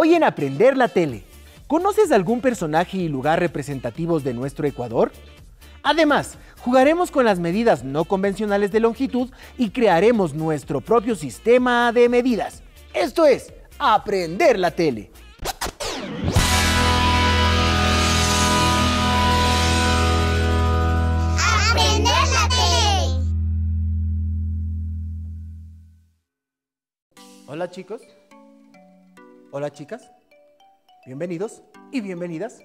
Hoy en Aprender la Tele, ¿conoces algún personaje y lugar representativos de nuestro Ecuador? Además, jugaremos con las medidas no convencionales de longitud y crearemos nuestro propio sistema de medidas. Esto es, Aprender la Tele. Aprender la tele. Hola chicos. Hola chicas. Bienvenidos y bienvenidas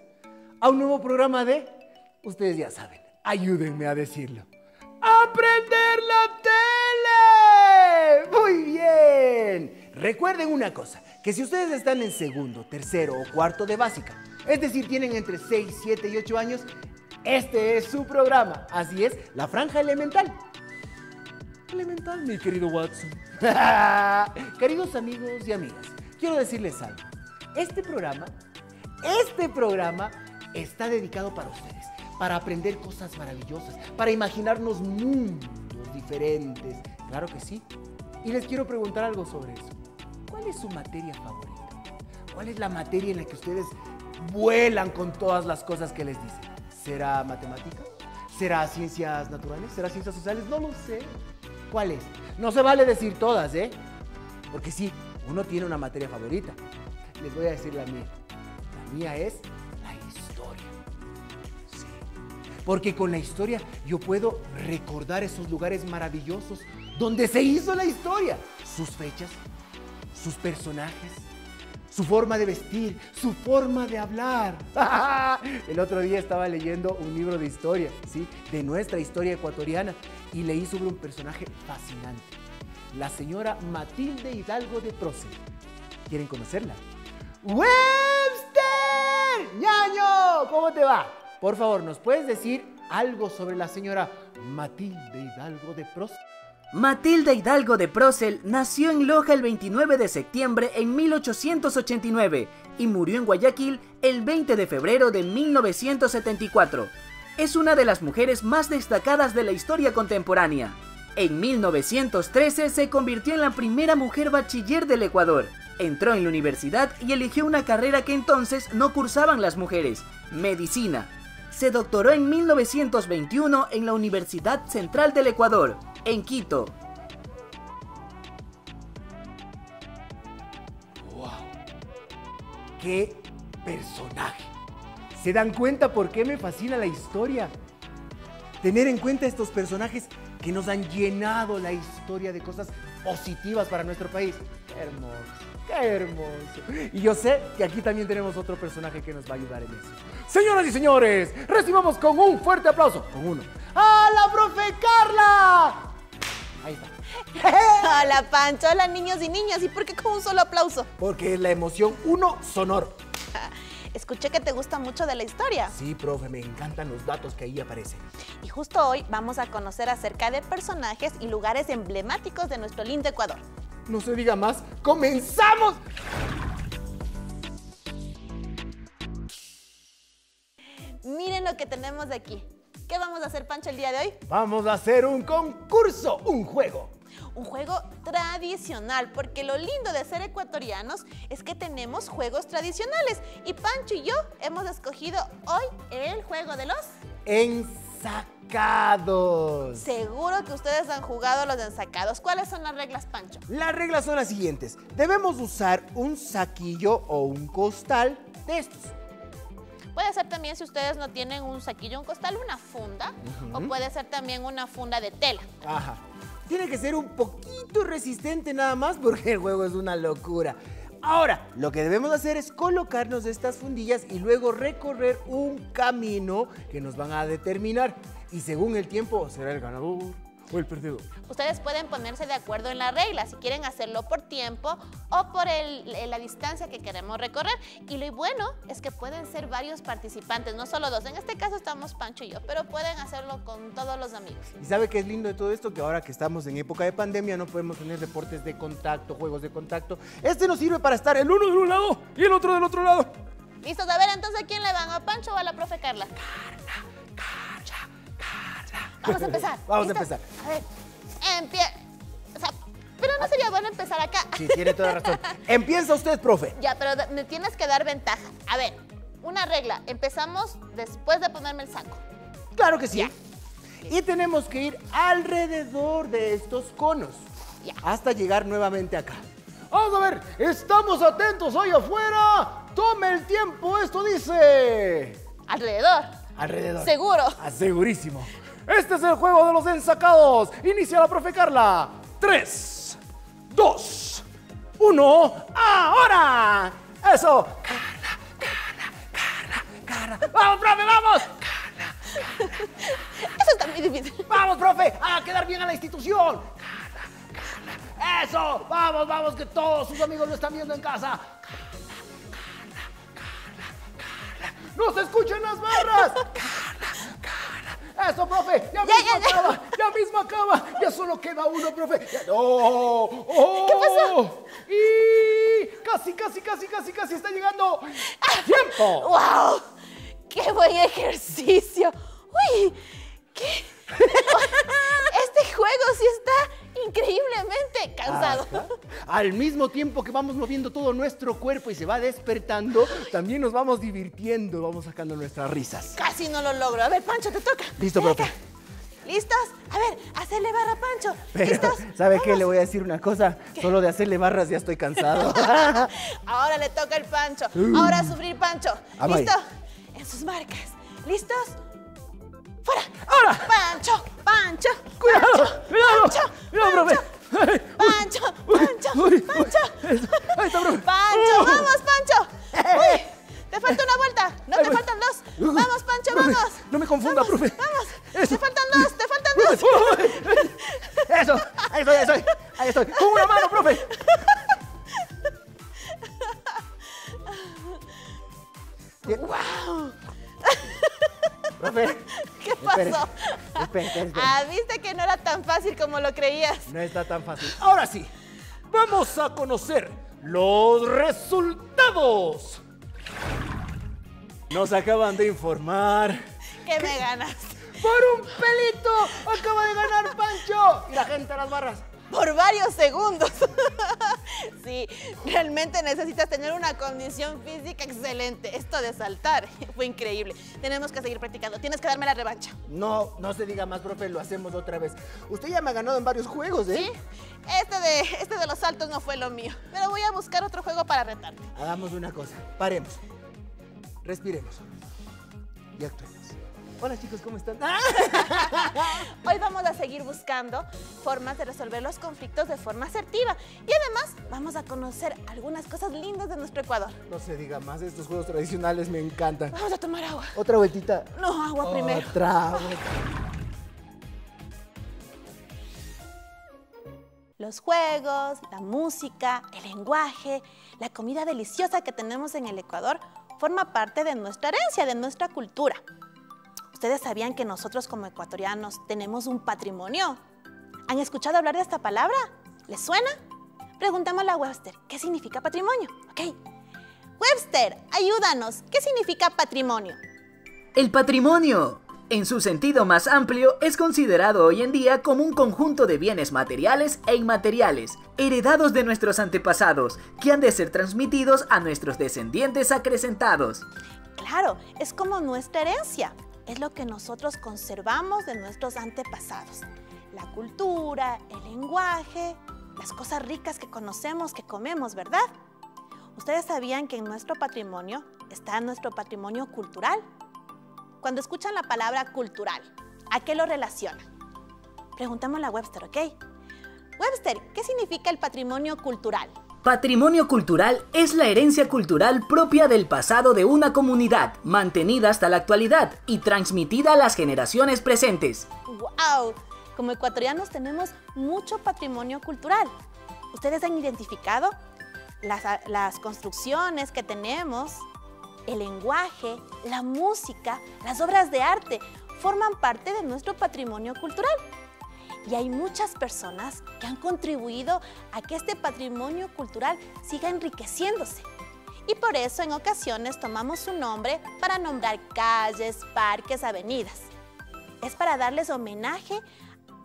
a un nuevo programa de, ustedes ya saben, ayúdenme a decirlo. ¡Aprender la tele! Muy bien. Recuerden una cosa, que si ustedes están en segundo, tercero o cuarto de básica, es decir, tienen entre 6, 7 y 8 años, este es su programa. Así es, la franja elemental. Elemental, mi querido Watson. Queridos amigos y amigas, quiero decirles algo. Este programa, este programa está dedicado para ustedes, para aprender cosas maravillosas, para imaginarnos mundos diferentes. Claro que sí. Y les quiero preguntar algo sobre eso. ¿Cuál es su materia favorita? ¿Cuál es la materia en la que ustedes vuelan con todas las cosas que les dicen? ¿Será matemática? ¿Será ciencias naturales? ¿Será ciencias sociales? No lo sé. ¿Cuál es? No se vale decir todas, ¿eh? Porque sí, uno tiene una materia favorita. Les voy a decir la mía. La mía es la historia. Sí. Porque con la historia yo puedo recordar esos lugares maravillosos donde se hizo la historia. Sus fechas, sus personajes, su forma de vestir, su forma de hablar. El otro día estaba leyendo un libro de historia, ¿sí? De nuestra historia ecuatoriana y leí sobre un personaje fascinante. La señora Matilde Hidalgo de Prócer. ¿Quieren conocerla? ¡Webster! ¡Ñaño! ¿Cómo te va? Por favor, ¿nos puedes decir algo sobre la señora Matilde Hidalgo de Prócer? Matilda Hidalgo de Procel nació en Loja el 29 de septiembre en 1889 y murió en Guayaquil el 20 de febrero de 1974. Es una de las mujeres más destacadas de la historia contemporánea. En 1913 se convirtió en la primera mujer bachiller del Ecuador. Entró en la universidad y eligió una carrera que entonces no cursaban las mujeres, medicina. Se doctoró en 1921 en la Universidad Central del Ecuador, en Quito. ¡Qué personaje! ¿Se dan cuenta por qué me fascina la historia? Tener en cuenta estos personajes que nos han llenado la historia de cosas positivas para nuestro país. ¡Qué hermoso! ¡Qué hermoso! Y yo sé que aquí también tenemos otro personaje que nos va a ayudar en eso. Señoras y señores, recibamos con un fuerte aplauso, con uno, a la profe Carla. Ahí está. Hola Pancho, hola niños y niñas. ¿Y por qué con un solo aplauso? Porque es la emoción uno sonoro. Escuché que te gusta mucho de la historia. Sí, profe, me encantan los datos que ahí aparecen. Y justo hoy vamos a conocer acerca de personajes y lugares emblemáticos de nuestro lindo Ecuador. No se diga más, ¡comenzamos! Miren lo que tenemos de aquí. ¿Qué vamos a hacer, Pancho, el día de hoy? Vamos a hacer un concurso, un juego. Un juego tradicional, porque lo lindo de ser ecuatorianos es que tenemos juegos tradicionales. Y Pancho y yo hemos escogido hoy el juego de los... Ensacados. Seguro que ustedes han jugado los ensacados. ¿Cuáles son las reglas, Pancho? Las reglas son las siguientes. Debemos usar un saquillo o un costal de estos. Puede ser también si ustedes no tienen un saquillo, un costal, una funda. O puede ser también una funda de tela. Ajá. Tiene que ser un poquito resistente nada más porque el juego es una locura. Ahora, lo que debemos hacer es colocarnos estas fundillas y luego recorrer un camino que nos van a determinar. Y según el tiempo será el ganador o el perdedor. Ustedes pueden ponerse de acuerdo en la regla, si quieren hacerlo por tiempo o por el- la distancia que queremos recorrer. Y lo bueno es que pueden ser varios participantes, no solo dos. En este caso estamos Pancho y yo, pero pueden hacerlo con todos los amigos. ¿Y sabe qué es lindo de todo esto? Que ahora que estamos en época de pandemia no podemos tener deportes de contacto, juegos de contacto. Este nos sirve para estar el uno de un lado y el otro del otro lado. ¿Listos? A ver, entonces, ¿a quién le van? ¿A Pancho o a la profe Carla? Vamos a empezar. Vamos a empezar. A ver, empieza. Pero Pero no sería bueno empezar acá. Sí, tiene toda razón. Empieza usted, profe. Ya, pero me tienes que dar ventaja. A ver, una regla. Empezamos después de ponerme el saco. Claro que sí. Ya. Y tenemos que ir alrededor de estos conos. Ya. Hasta llegar nuevamente acá. Vamos a ver, estamos atentos ahí afuera. Tome el tiempo, esto dice. Alrededor. Alrededor. Seguro. Ah, segurísimo. Este es el juego de los ensacados. Inicia la profe Carla. Tres, dos, uno, ahora. Eso. Carla, Carla, Carla, Carla. Vamos, profe, vamos. Eso está muy difícil. Vamos, profe, a quedar bien a la institución. Carla, Carla. Eso. Vamos, vamos, que todos sus amigos lo están viendo en casa. Carla, Carla, Carla, Carla. ¡No se escuchan las barras! Carla, Carla. Eso, profe. Ya, Ya, mismo ya, ya. acaba. Ya mismo acaba. Ya solo queda uno, profe. Ya- ¡Oh! ¡Oh! ¿Qué pasó? Y casi, casi, casi, casi, casi está llegando. ¡Tiempo! ¡Wow! ¡Qué buen ejercicio! ¡Uy! ¿Qué? Este juego sí está increíblemente cansado. Ajá. Al mismo tiempo que vamos moviendo todo nuestro cuerpo y se va despertando, también nos vamos divirtiendo, vamos sacando nuestras risas. Casi no lo logro. A ver, Pancho, te toca. Listo, profe. ¿Listos? A ver, hacerle barra, Pancho. Pero, ¿Listos? ¿sabe qué? Le voy a decir una cosa. Solo de hacerle barras ya estoy cansado. Ahora le toca el Pancho. Ahora a sufrir Pancho. Ah. ¿Listo? En sus marcas. ¿Listos? ¡Fuera! ¡Ahora! ¡Pancho! ¡Pancho! ¡Cuidado! ¡Pancho! ¡Cuidado! ¡Pancho! ¡Cuidado, profe! ¡Pancho! uy, ¡Pancho! uy, uy. ¡Pancho! Ahí está, profe. ¡Pancho! Uh. ¡Vamos, Pancho! ¡Uy! ¡Te falta una vuelta! ¡No Ahí te voy. faltan dos! ¡Vamos, Pancho, profe, vamos! no me confunda, Vamos, profe. ¡Vamos! No está tan fácil. Ahora sí, vamos a conocer los resultados. Nos acaban de informar. Que me ganas. Por un pelito acaba de ganar Pancho. Y la gente a las barras. Por varios segundos. Sí, realmente necesitas tener una condición física excelente. Esto de saltar fue increíble. Tenemos que seguir practicando. Tienes que darme la revancha. No, no se diga más, profe, lo hacemos otra vez. Usted ya me ha ganado en varios juegos, ¿eh? ¿Sí? Este de, este de los saltos no fue lo mío. Pero voy a buscar otro juego para retarte. Hagamos una cosa, paremos, respiremos y actuemos. Hola chicos, ¿cómo están? Hoy vamos a seguir buscando formas de resolver los conflictos de forma asertiva. Y además vamos a conocer algunas cosas lindas de nuestro Ecuador. No se diga más, estos juegos tradicionales me encantan. Vamos a tomar agua. Otra vueltita. No, agua primero. Otra, otra. Los juegos, la música, el lenguaje, la comida deliciosa que tenemos en el Ecuador forma parte de nuestra herencia, de nuestra cultura. ¿Ustedes sabían que nosotros como ecuatorianos tenemos un patrimonio? ¿Han escuchado hablar de esta palabra? ¿Les suena? Preguntémosle a Webster, ¿qué significa patrimonio? ¿Ok? Webster, ayúdanos, ¿qué significa patrimonio? El patrimonio, en su sentido más amplio, es considerado hoy en día como un conjunto de bienes materiales e inmateriales, heredados de nuestros antepasados, que han de ser transmitidos a nuestros descendientes acrecentados. Claro, es como nuestra herencia. Es lo que nosotros conservamos de nuestros antepasados. La cultura, el lenguaje, las cosas ricas que conocemos, que comemos, ¿verdad? ¿Ustedes sabían que en nuestro patrimonio está nuestro patrimonio cultural? Cuando escuchan la palabra cultural, ¿a qué lo relacionan? Preguntémosle a Webster, ¿ok? Webster, ¿qué significa el patrimonio cultural? Patrimonio cultural es la herencia cultural propia del pasado de una comunidad, mantenida hasta la actualidad y transmitida a las generaciones presentes. ¡Wow! Como ecuatorianos tenemos mucho patrimonio cultural. ¿Ustedes han identificado las, las construcciones que tenemos, el lenguaje, la música, las obras de arte? Forman parte de nuestro patrimonio cultural. Y hay muchas personas que han contribuido a que este patrimonio cultural siga enriqueciéndose. Y por eso en ocasiones tomamos su nombre para nombrar calles, parques, avenidas. Es para darles homenaje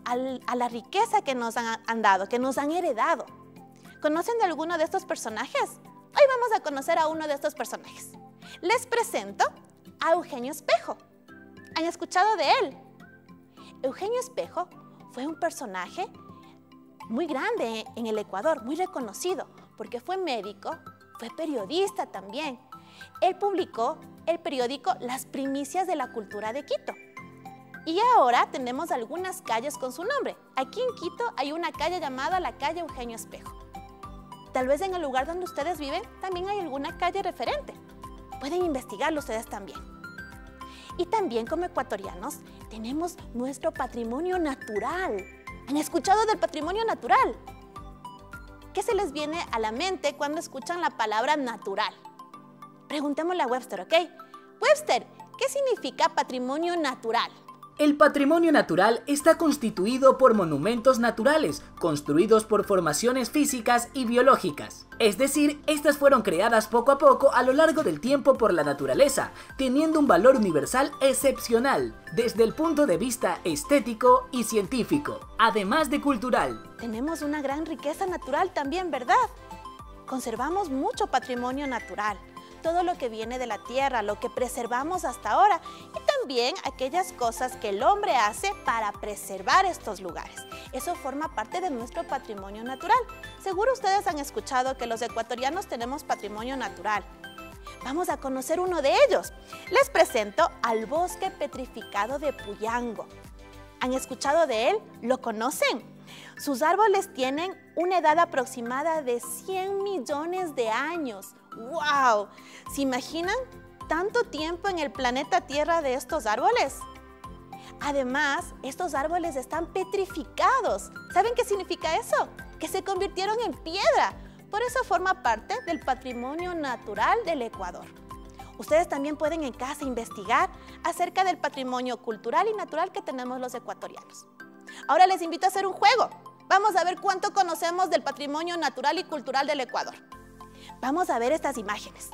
a la riqueza que nos han, han dado, que nos han heredado. ¿Conocen de alguno de estos personajes? Hoy vamos a conocer a uno de estos personajes. Les presento a Eugenio Espejo. ¿Han escuchado de él? Eugenio Espejo fue un personaje muy grande en el Ecuador, muy reconocido, porque fue médico, fue periodista también. Él publicó el periódico Las Primicias de la Cultura de Quito. Y ahora tenemos algunas calles con su nombre. Aquí en Quito hay una calle llamada la calle Eugenio Espejo. Tal vez en el lugar donde ustedes viven también hay alguna calle referente. Pueden investigarlo ustedes también. Y también como ecuatorianos tenemos nuestro patrimonio natural. ¿Han escuchado del patrimonio natural? ¿Qué se les viene a la mente cuando escuchan la palabra natural? Preguntémosle a Webster, ¿ok? Webster, ¿qué significa patrimonio natural? El patrimonio natural está constituido por monumentos naturales, construidos por formaciones físicas y biológicas. Es decir, estas fueron creadas poco a poco a lo largo del tiempo por la naturaleza, teniendo un valor universal excepcional, desde el punto de vista estético y científico, además de cultural. Tenemos una gran riqueza natural también, ¿verdad? Conservamos mucho patrimonio natural todo lo que viene de la tierra, lo que preservamos hasta ahora y también aquellas cosas que el hombre hace para preservar estos lugares. Eso forma parte de nuestro patrimonio natural. Seguro ustedes han escuchado que los ecuatorianos tenemos patrimonio natural. Vamos a conocer uno de ellos. Les presento al bosque petrificado de Puyango. ¿Han escuchado de él? ¿Lo conocen? Sus árboles tienen una edad aproximada de 100 millones de años. ¡Wow! ¿Se imaginan tanto tiempo en el planeta Tierra de estos árboles? Además, estos árboles están petrificados. ¿Saben qué significa eso? Que se convirtieron en piedra. Por eso forma parte del patrimonio natural del Ecuador. Ustedes también pueden en casa investigar acerca del patrimonio cultural y natural que tenemos los ecuatorianos. Ahora les invito a hacer un juego. Vamos a ver cuánto conocemos del patrimonio natural y cultural del Ecuador. Vamos a ver estas imágenes.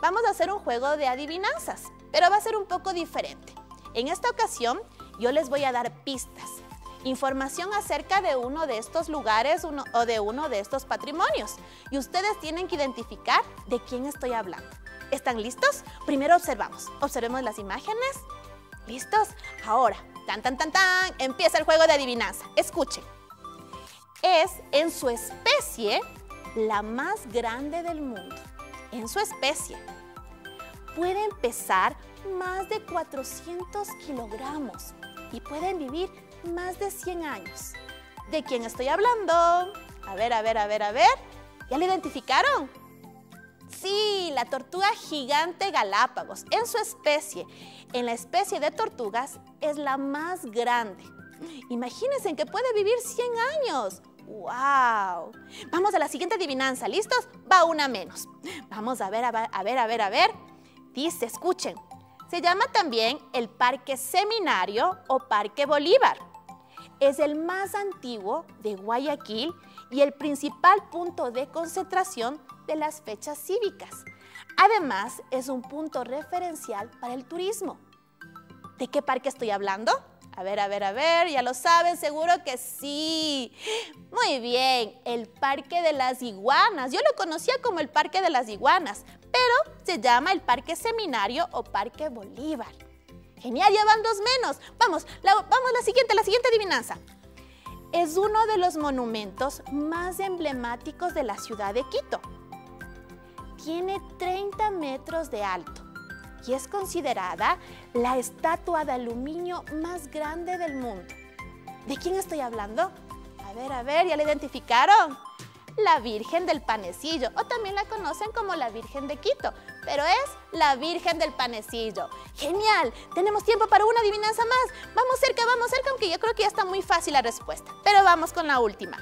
Vamos a hacer un juego de adivinanzas, pero va a ser un poco diferente. En esta ocasión, yo les voy a dar pistas, información acerca de uno de estos lugares o de uno de estos patrimonios. Y ustedes tienen que identificar de quién estoy hablando. ¿Están listos? Primero observamos. Observemos las imágenes. ¿Listos? Ahora, tan, tan, tan, tan, empieza el juego de adivinanza. Escuchen. Es en su especie la más grande del mundo en su especie. Pueden pesar más de 400 kilogramos y pueden vivir más de 100 años. ¿De quién estoy hablando? A ver, a ver, a ver, a ver. ¿Ya la identificaron? Sí, la tortuga gigante Galápagos. En su especie, en la especie de tortugas, es la más grande. Imagínense que puede vivir 100 años. ¡Wow! Vamos a la siguiente adivinanza, ¿listos? Va una menos. Vamos a ver, a ver, a ver, a ver. Dice, escuchen. Se llama también el Parque Seminario o Parque Bolívar. Es el más antiguo de Guayaquil y el principal punto de concentración de las fechas cívicas. Además, es un punto referencial para el turismo. ¿De qué parque estoy hablando? A ver, a ver, a ver, ya lo saben, seguro que sí. Muy bien, el Parque de las Iguanas. Yo lo conocía como el Parque de las Iguanas, pero se llama el Parque Seminario o Parque Bolívar. Genial, ya van dos menos. Vamos, vamos la siguiente, la siguiente adivinanza. Es uno de los monumentos más emblemáticos de la ciudad de Quito. Tiene 30 metros de alto y es considerada la estatua de aluminio más grande del mundo. ¿De quién estoy hablando? A ver, a ver, ¿ya la identificaron? La Virgen del Panecillo, o también la conocen como la Virgen de Quito, pero es la Virgen del Panecillo. ¡Genial! Tenemos tiempo para una adivinanza más. Vamos cerca, vamos cerca, aunque yo creo que ya está muy fácil la respuesta. Pero vamos con la última.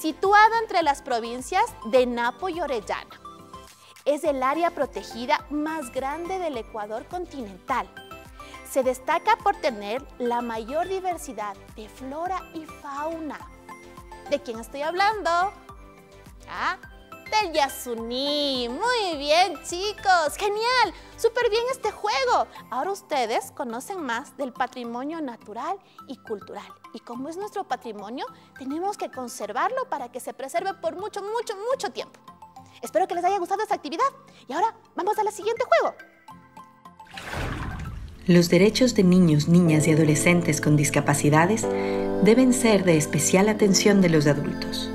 Situada entre las provincias de Napo y Orellana, es el área protegida más grande del Ecuador continental. Se destaca por tener la mayor diversidad de flora y fauna. ¿De quién estoy hablando? Ah, del Yasuní. Muy bien, chicos. Genial. Súper bien este juego. Ahora ustedes conocen más del patrimonio natural y cultural. Y como es nuestro patrimonio, tenemos que conservarlo para que se preserve por mucho, mucho, mucho tiempo. Espero que les haya gustado esta actividad. Y ahora vamos al siguiente juego. Los derechos de niños, niñas y adolescentes con discapacidades deben ser de especial atención de los adultos.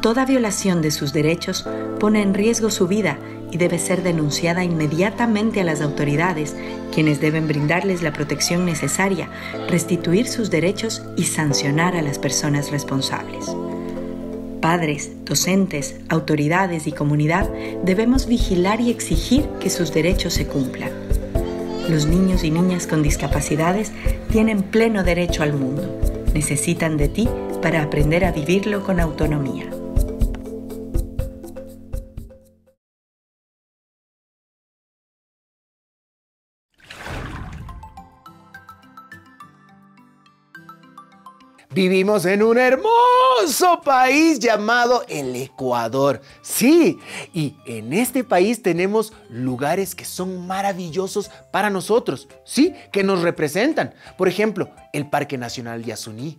Toda violación de sus derechos pone en riesgo su vida y debe ser denunciada inmediatamente a las autoridades, quienes deben brindarles la protección necesaria, restituir sus derechos y sancionar a las personas responsables. Padres, docentes, autoridades y comunidad debemos vigilar y exigir que sus derechos se cumplan. Los niños y niñas con discapacidades tienen pleno derecho al mundo. Necesitan de ti para aprender a vivirlo con autonomía. Vivimos en un hermoso país llamado el Ecuador. Sí, y en este país tenemos lugares que son maravillosos para nosotros, sí, que nos representan. Por ejemplo, el Parque Nacional Yasuní.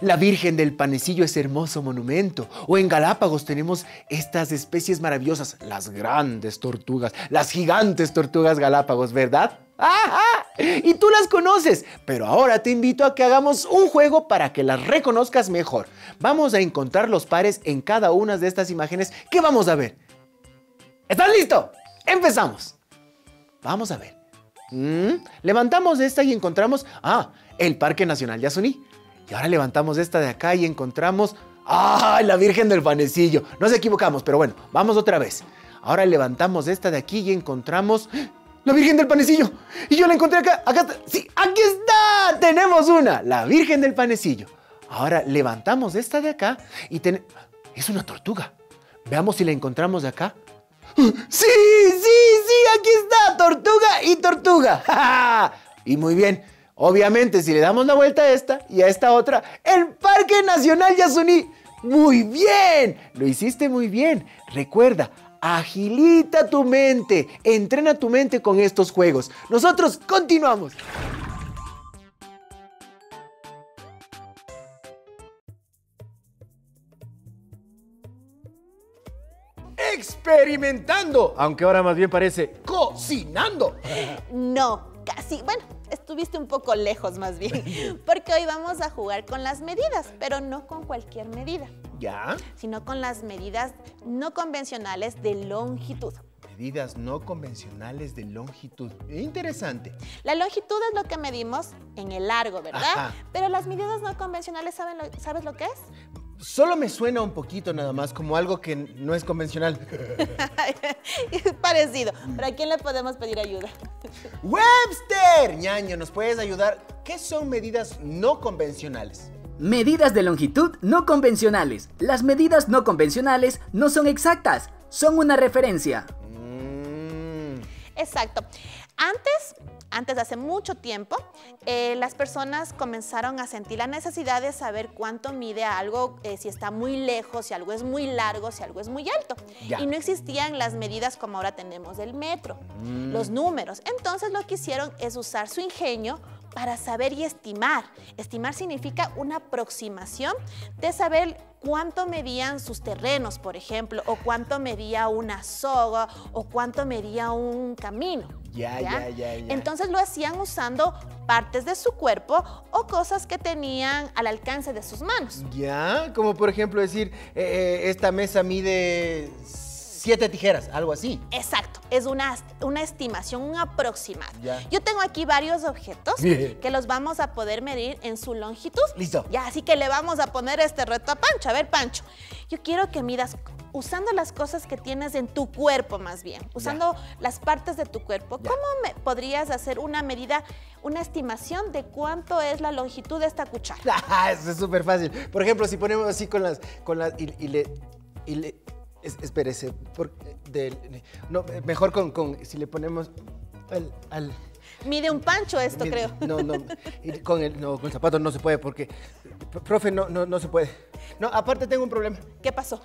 La Virgen del Panecillo es hermoso monumento. O en Galápagos tenemos estas especies maravillosas, las grandes tortugas, las gigantes tortugas Galápagos, ¿verdad? ¡Ajá! Y tú las conoces, pero ahora te invito a que hagamos un juego para que las reconozcas mejor. Vamos a encontrar los pares en cada una de estas imágenes que vamos a ver. ¿Estás listo? Empezamos. Vamos a ver. Mm, levantamos esta y encontramos, ah, el Parque Nacional de Asuní. Y ahora levantamos esta de acá y encontramos, ah, la Virgen del Panecillo. Nos equivocamos, pero bueno, vamos otra vez. Ahora levantamos esta de aquí y encontramos la Virgen del Panecillo. Y yo la encontré acá. Acá está. Sí, aquí está. Tenemos una. La Virgen del Panecillo. Ahora levantamos esta de acá y tenemos... Es una tortuga. Veamos si la encontramos de acá. ¡Sí, sí, sí! Aquí está. Tortuga y tortuga. y muy bien. Obviamente, si le damos la vuelta a esta y a esta otra, el Parque Nacional Yasuní. Muy bien. Lo hiciste muy bien. Recuerda, Agilita tu mente, entrena tu mente con estos juegos. Nosotros continuamos. Experimentando, aunque ahora más bien parece cocinando. No, casi. Bueno, estuviste un poco lejos más bien, porque hoy vamos a jugar con las medidas, pero no con cualquier medida. ¿Ya? Sino con las medidas no convencionales de longitud. Medidas no convencionales de longitud. Interesante. La longitud es lo que medimos en el largo, ¿verdad? Pero las medidas no convencionales, ¿saben ¿sabes lo que es? Solo me suena un poquito nada más, como algo que no es convencional. Parecido. ¿Pero a quién le podemos pedir ayuda? ¡Webster! ñaño, ¿nos puedes ayudar? ¿Qué son medidas no convencionales? Medidas de longitud no convencionales. Las medidas no convencionales no son exactas, son una referencia. Mm. Exacto. Antes antes de hace mucho tiempo, eh, las personas comenzaron a sentir la necesidad de saber cuánto mide algo, eh, si está muy lejos, si algo es muy largo, si algo es muy alto. Y no existían las medidas como ahora tenemos del metro, mm. los números. Entonces lo que hicieron es usar su ingenio para saber y estimar. Estimar significa una aproximación de saber cuánto medían sus terrenos, por ejemplo, o cuánto medía una soga, o cuánto medía un camino. Ya, ya, ya, ya, Entonces lo hacían usando partes de su cuerpo o cosas que tenían al alcance de sus manos. Ya, como por ejemplo decir, eh, eh, esta mesa mide siete tijeras, algo así. Exacto, es una, una estimación, un aproximado. Yo tengo aquí varios objetos que los vamos a poder medir en su longitud. Listo. Ya, así que le vamos a poner este reto a Pancho. A ver, Pancho, yo quiero que midas usando las cosas que tienes en tu cuerpo más bien, usando las partes de tu cuerpo, ¿cómo me podrías hacer una medida, una estimación de cuánto es la longitud de esta cuchara? Eso es súper fácil. Por ejemplo, si ponemos así con las, con las y, le, y le espérese, no, mejor con, si le ponemos al, Mide un pancho esto, creo. No, no, con el, no, con zapatos no se puede porque, profe, no, no, no se puede. No, aparte tengo un problema. ¿Qué pasó?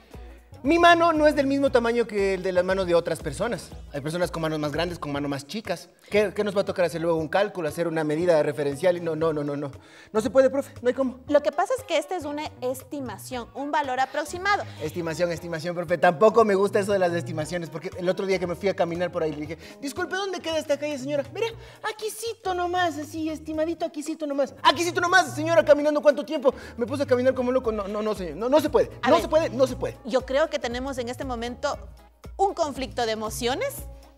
Mi mano no es del mismo tamaño que el de las manos de otras personas. Hay personas con manos más grandes, con manos más chicas. ¿Qué, qué nos va a tocar hacer luego? Un cálculo, hacer una medida referencial y no, no, no, no, no. No se puede, profe, no hay cómo. Lo que pasa es que esta es una estimación, un valor aproximado. Estimación, estimación, profe. Tampoco me gusta eso de las estimaciones, porque el otro día que me fui a caminar por ahí le dije, disculpe, ¿dónde queda esta calle, señora? Mira, aquícito nomás, así, estimadito, aquícito nomás. Aquícito nomás, señora, caminando cuánto tiempo. Me puse a caminar como loco. No, no, no, señor. No, no se puede. A no ver. se puede, no se puede. Yo creo que tenemos en este momento un conflicto de emociones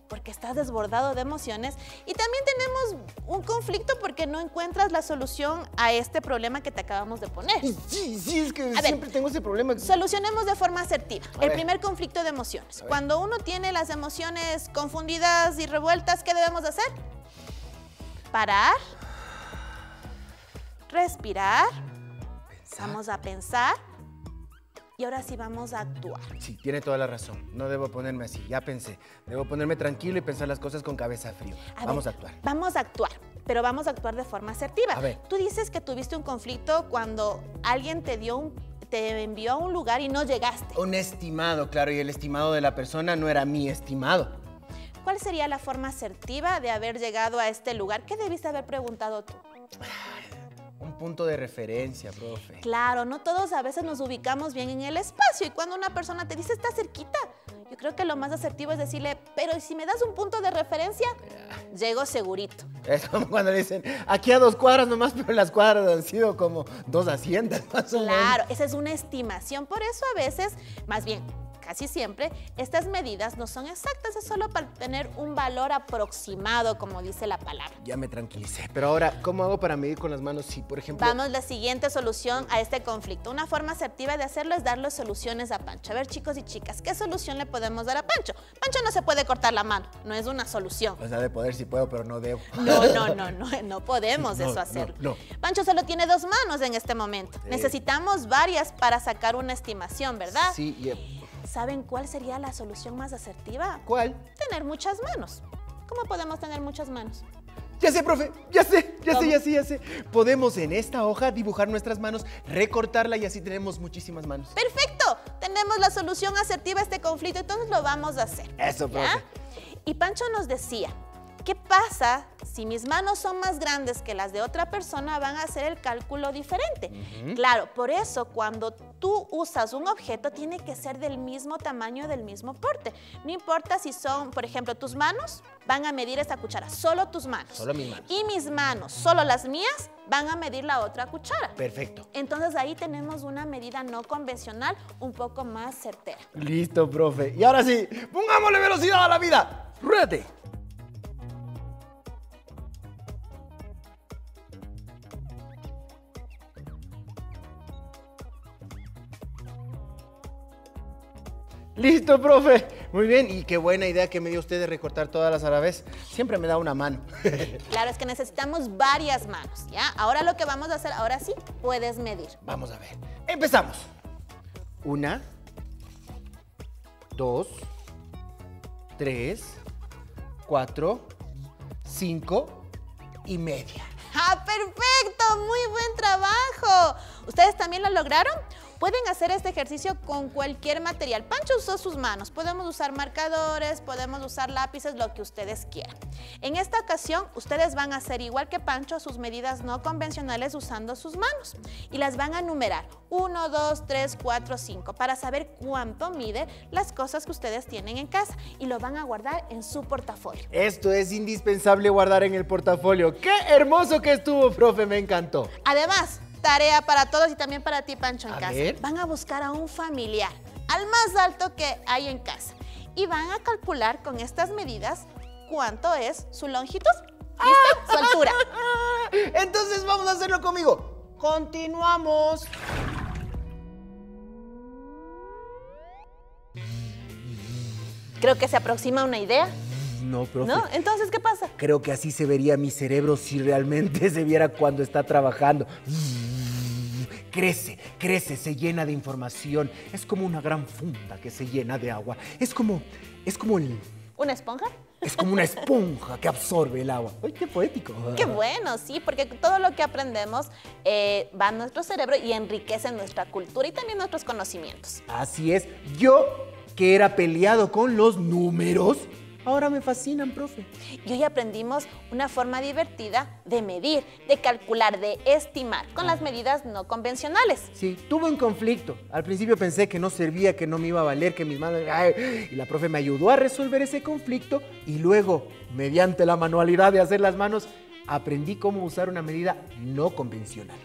porque estás desbordado de emociones y también tenemos un conflicto porque no encuentras la solución a este problema que te acabamos de poner. Sí, sí, es que ver. siempre tengo ese problema. Solucionemos de forma asertiva. A El ver. primer conflicto de emociones. ver. Cuando uno tiene las emociones confundidas y revueltas, ¿qué debemos de hacer? Parar, respirar, vamos a pensar y ahora sí vamos a actuar. Sí, tiene toda la razón. No debo ponerme así. Ya pensé. Debo ponerme tranquilo y pensar las cosas con cabeza fría. A Vamos ver, a actuar. Vamos a actuar, pero vamos a actuar de forma asertiva. A ver. Tú dices que tuviste un conflicto cuando alguien te dio un, te envió a un lugar y no llegaste. Un estimado, claro, y el estimado de la persona no era mi estimado. ¿Cuál sería la forma asertiva de haber llegado a este lugar? ¿Qué debiste haber preguntado tú? Un punto de referencia, profe. Claro, no todos a veces nos ubicamos bien en el espacio y cuando una persona te dice está cerquita, yo creo que lo más asertivo es decirle, pero ¿y si me das un punto de referencia, llego segurito. Es como cuando le dicen, aquí a dos cuadras nomás, pero las cuadras han sido como dos haciendas, más o menos. Claro, esa es una estimación, por eso a veces, más bien, casi siempre, estas medidas no son exactas, es solo para tener un valor aproximado, como dice la palabra. Ya me tranquilicé. Pero ahora, ¿cómo hago para medir con las manos si, por ejemplo... Vamos, la siguiente solución a este conflicto. Una forma asertiva de hacerlo es darle soluciones a Pancho. A ver, chicos y chicas, ¿qué solución le podemos dar a Pancho? Pancho no se puede cortar la mano, no es una solución. O sea, de poder sí puedo, pero no debo. No, no, no, no, no podemos No, eso hacerlo. no. Pancho solo tiene dos manos en este momento. Necesitamos varias para sacar una estimación, ¿verdad? Sí, y... ¿Saben cuál sería la solución más asertiva? ¿Cuál? Tener muchas manos. ¿Cómo podemos tener muchas manos? Ya sé, profe, ya sé, ya ¿Cómo? sé, ya sé, ya sé. Podemos en esta hoja dibujar nuestras manos, recortarla y así tenemos muchísimas manos. ¡Perfecto! Tenemos la solución asertiva a este conflicto, entonces lo vamos a hacer. Eso, ¿ya? profe. Y Pancho nos decía, ¿qué pasa si mis manos son más grandes que las de otra persona? Van a hacer el cálculo diferente. Claro, por eso cuando tú usas un objeto tiene que ser del mismo tamaño, del mismo porte. No importa si son, por ejemplo, tus manos van a medir esta cuchara, solo tus manos. Solo mis manos. Y mis manos, solo las mías, van a medir la otra cuchara. Perfecto. Entonces ahí tenemos una medida no convencional un poco más certera. Listo, profe. Y ahora sí, pongámosle velocidad a la vida. ¡Ruédate! Listo, profe. Muy bien. Y qué buena idea que me dio usted de recortar todas las a la vez. Siempre me da una mano. Claro, es que necesitamos varias manos, ¿ya? Ahora lo que vamos a hacer, ahora sí, puedes medir. Vamos a ver. Empezamos. Una, dos, tres, cuatro, cinco y media. ¡Ah, perfecto! ¡Muy buen trabajo! ¿Ustedes también lo lograron? Pueden hacer este ejercicio con cualquier material. Pancho usó sus manos. Podemos usar marcadores, podemos usar lápices, lo que ustedes quieran. En esta ocasión, ustedes van a hacer igual que Pancho sus medidas no convencionales usando sus manos. Y las van a numerar. 1, 2, 3, 4, 5. Para saber cuánto mide las cosas que ustedes tienen en casa. Y lo van a guardar en su portafolio. Esto es indispensable guardar en el portafolio. ¡Qué hermoso que estuvo, profe! Me encantó. Además, tarea para todos y también para ti, Pancho, en A casa. ver. Van a buscar a un familiar, al más alto que hay en casa. Y van a calcular con estas medidas cuánto es su longitud. Su altura. Entonces vamos a hacerlo conmigo. Continuamos. Creo que se aproxima una idea, No, profe. ¿no? Entonces, ¿qué pasa? Creo que así se vería mi cerebro si realmente se viera cuando está trabajando. Crece, crece, se llena de información. Es como una gran funda que se llena de agua. Es como, es como el... ¿Una esponja? Es como una esponja que absorbe el agua. ¡Ay, qué poético! Qué bueno, sí, porque todo lo que aprendemos eh, va a nuestro cerebro y enriquece nuestra cultura y también nuestros conocimientos. Así es. Yo, que era peleado con los números, ahora me fascinan, profe. Y hoy aprendimos una forma divertida de medir, de calcular, de estimar con las medidas no convencionales. Sí, tuve un conflicto. Al principio pensé que no servía, que no me iba a valer, que mis manos... ay, y la profe me ayudó a resolver ese conflicto y luego, mediante la manualidad de hacer las manos, aprendí cómo usar una medida no convencional.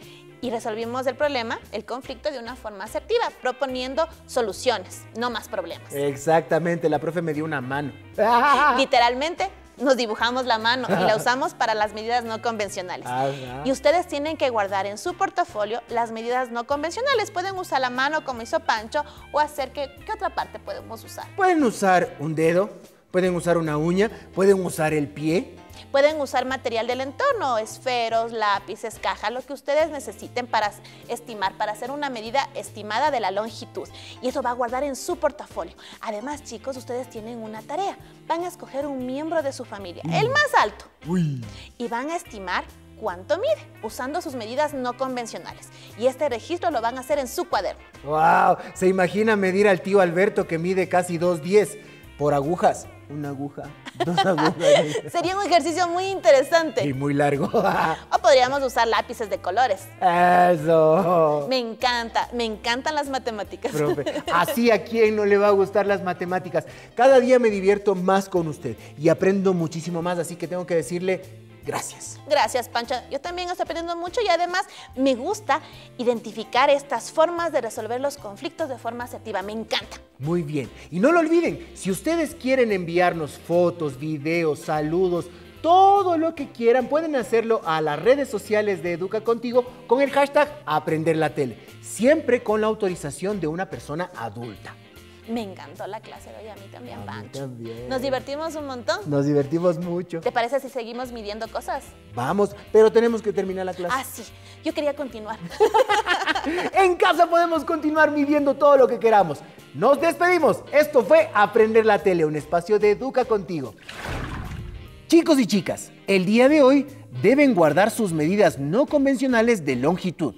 Y resolvimos el problema, el conflicto, de una forma asertiva, proponiendo soluciones, no más problemas. Exactamente, la profe me dio una mano. Literalmente nos dibujamos la mano y la usamos para las medidas no convencionales. Ajá. Y ustedes tienen que guardar en su portafolio las medidas no convencionales. Pueden usar la mano como hizo Pancho o hacer que, ¿qué otra parte podemos usar? Pueden usar un dedo, pueden usar una uña, pueden usar el pie. Pueden usar material del entorno, esferos, lápices, caja, lo que ustedes necesiten para estimar, para hacer una medida estimada de la longitud. Y eso va a guardar en su portafolio. Además, chicos, ustedes tienen una tarea. Van a escoger un miembro de su familia, el más alto, Uy. y van a estimar cuánto mide, usando sus medidas no convencionales. Y este registro lo van a hacer en su cuaderno. ¡Wow! ¿Se imagina medir al tío Alberto que mide casi 2.10 por agujas? Una aguja, dos agujas. Sería un ejercicio muy interesante. y muy largo. O podríamos usar lápices de colores. Eso. Me encanta, me encantan las matemáticas. Profe, así a quién no le va a gustar las matemáticas. Cada día me divierto más con usted y aprendo muchísimo más, así que tengo que decirle gracias. Gracias, Pancho. Yo también estoy aprendiendo mucho y además me gusta identificar estas formas de resolver los conflictos de forma asertiva. Me encanta. Muy bien. Y no lo olviden, si ustedes quieren enviarnos fotos, videos, saludos, todo lo que quieran, pueden hacerlo a las redes sociales de Educa Contigo con el hashtag Aprender la Tele, siempre con la autorización de una persona adulta. Me encantó la clase de hoy a mí también, A mí también. Nos divertimos un montón. Nos divertimos mucho. ¿Te parece si seguimos midiendo cosas? Vamos, pero tenemos que terminar la clase. Ah, sí. Yo quería continuar. En casa podemos continuar midiendo todo lo que queramos. Nos despedimos. Esto fue Aprender la Tele, un espacio de Educa contigo. Chicos y chicas, el día de hoy deben guardar sus medidas no convencionales de longitud.